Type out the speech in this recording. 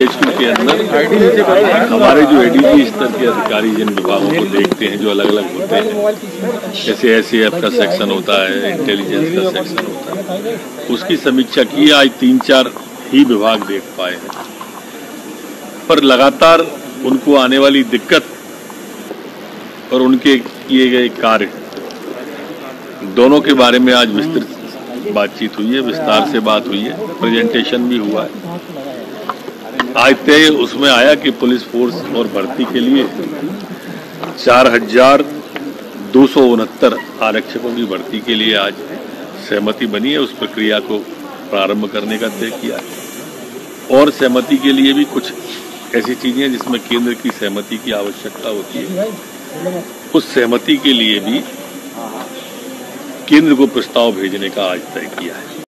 HQ के अंदर हमारे जो एडीजी स्तर के अधिकारी जिन विभागों को देखते हैं, जो अलग अलग होते हैं, जैसे एस का सेक्शन होता है इंटेलिजेंस का सेक्शन होता है, उसकी समीक्षा की आज तीन चार ही विभाग देख पाए हैं। पर लगातार उनको आने वाली दिक्कत और उनके किए गए कार्य, दोनों के बारे में आज विस्तृत बातचीत हुई है, विस्तार से बात हुई है प्रेजेंटेशन भी हुआ है। आज तय उसमें आया कि पुलिस फोर्स और भर्ती के लिए चार हज़ार दो सौ उनहत्तर आरक्षकों की भर्ती के लिए आज सहमति बनी है। उस प्रक्रिया को प्रारंभ करने का तय किया और सहमति के लिए भी कुछ ऐसी चीज़ें हैं जिसमें केंद्र की सहमति की आवश्यकता होती है। उस सहमति के लिए भी केंद्र को प्रस्ताव भेजने का आज तय किया है।